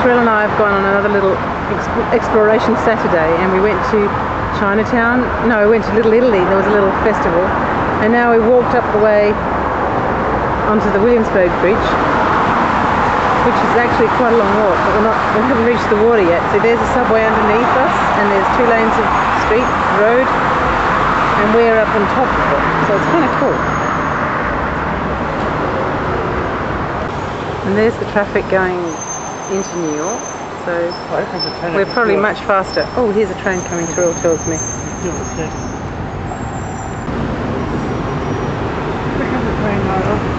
Terrell and I have gone on another little exp- exploration Saturday and we went to Chinatown. No, we went to Little Italy. There was a little festival. And now we walked up the way onto the Williamsburg Bridge, which is actually quite a long walk, but we're not, we haven't reached the water yet. So there's a subway underneath us and there's two lanes of street, road, and we're up on top of it. So it's kind of cool. And there's the traffic going into New York. So I think the train we're probably much faster. Oh, here's a train coming through, it tells me. Look at the train motor.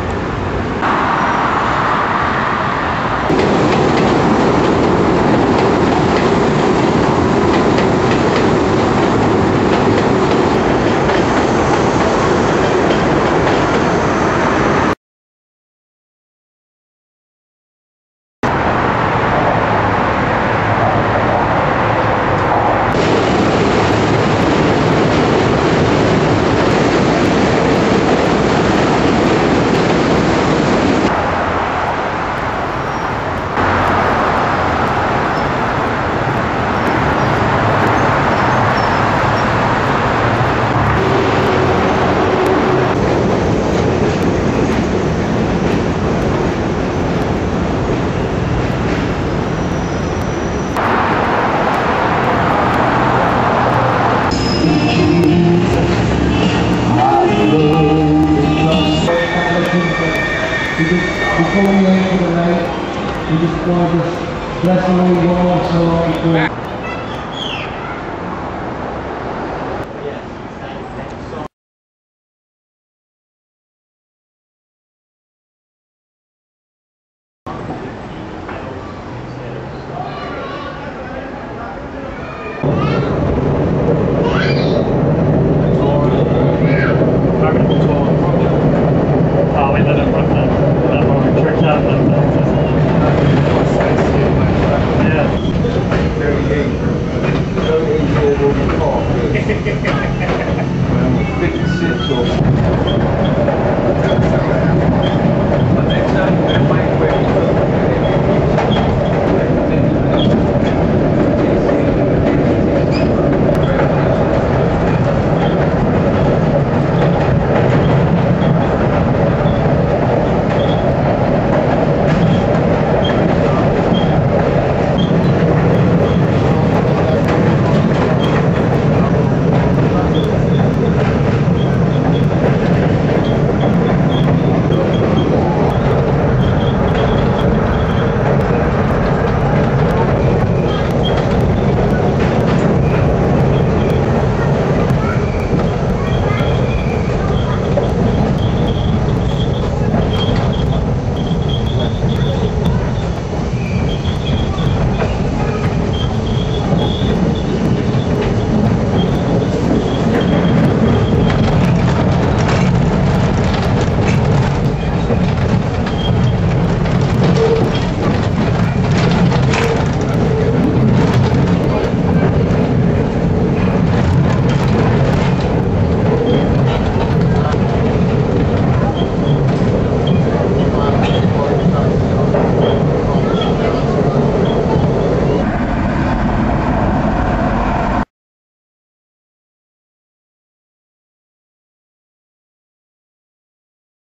Before we end for the night, we just want